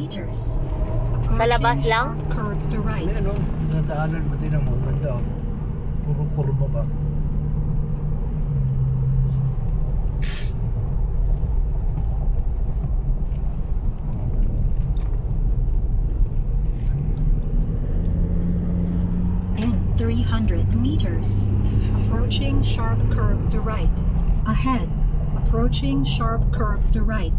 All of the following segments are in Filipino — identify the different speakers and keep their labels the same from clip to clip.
Speaker 1: meters.
Speaker 2: Sa labas lang?
Speaker 1: sharp Curve to right.
Speaker 3: Ayan oh. o, nadaanan mo din ang mga ganda o. Puro kurba ba?
Speaker 1: In 300 meters. Approaching sharp curve to right. Ahead. Approaching sharp curve to right.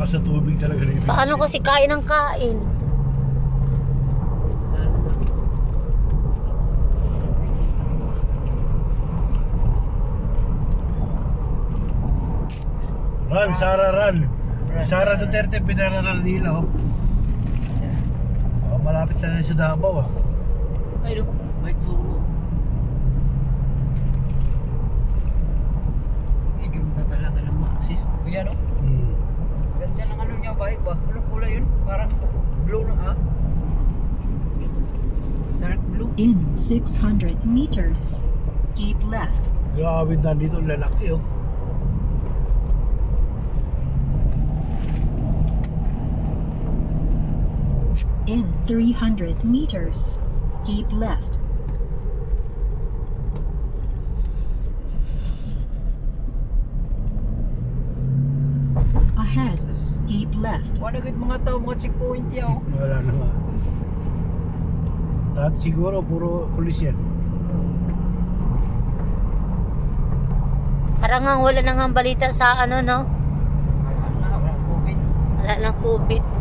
Speaker 3: Baka sa tubig talaga rin.
Speaker 2: Paano kasi kain ng kain?
Speaker 3: Run, Sara, run. Sara Duterte, pinararal nila oh. Oh, malapit na sa Davao ah.
Speaker 4: Ay, no. May tulo. Ay, ganda talaga ng Maxis. Kuya, no?
Speaker 3: Hmm.
Speaker 4: Ganda ng ano niya, bike ba? Anong kulay yun? Parang blue na, ha? Dark blue.
Speaker 1: In 600 meters. Keep left.
Speaker 3: Grabe na dito, lalaki oh.
Speaker 1: In 300 meters. Keep left. Ahead. Keep left.
Speaker 4: Wala agad mga tao, mga checkpoint oh.
Speaker 3: Wala na nga. Dati siguro puro pulis yan.
Speaker 2: Parang nga wala nang ang balita sa ano, no?
Speaker 4: Wala na, wala COVID.
Speaker 2: Wala nang COVID.